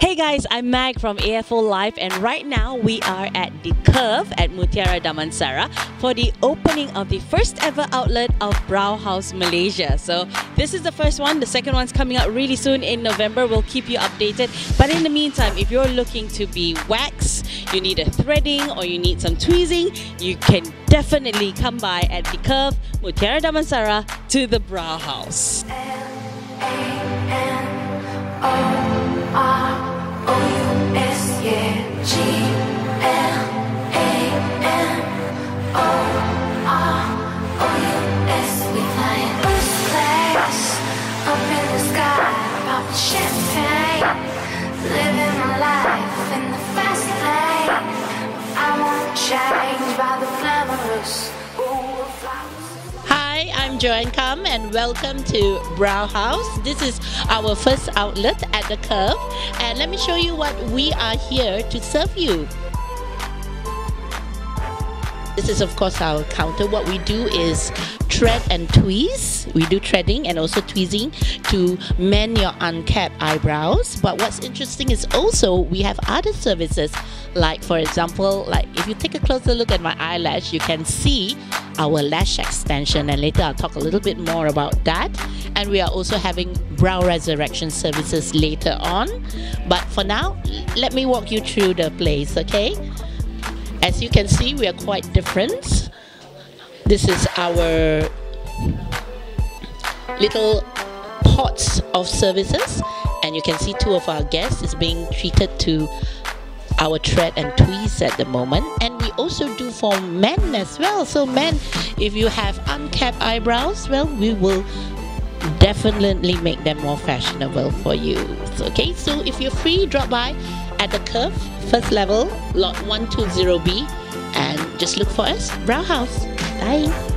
Hey guys, I'm Mag from AFO Live and right now we are at the Curve at Mutiara Damansara for the opening of the first ever outlet of Browhaus Malaysia. So this is the first one, the second one's coming out really soon in November. We'll keep you updated. But in the meantime, if you're looking to be wax, you need a threading or you need some tweezing, you can definitely come by at the Curve Mutiara Damansara to the Browhaus. Hi, I'm Joanne Kam and welcome to Browhaus. This is our first outlet at the Curve. And let me show you what we are here to serve you. This is of course our counter. What we do is tread and tweeze. We do treading and also tweezing to mend your uncapped eyebrows. But what's interesting is also we have other services like for example, like if you take a closer look at my eyelash, you can see our lash extension and later I'll talk a little bit more about that. And we are also having brow resurrection services later on. But for now, let me walk you through the place, okay? As you can see, we are quite different. This is our little pots of services, and you can see two of our guests is being treated to our thread and tweeze at the moment. And we also do for men as well. So men if you have uncapped eyebrows well we will definitely make them more fashionable for you. Okay. So if you're free drop by at the curve first level lot 120b and just look for us browhaus bye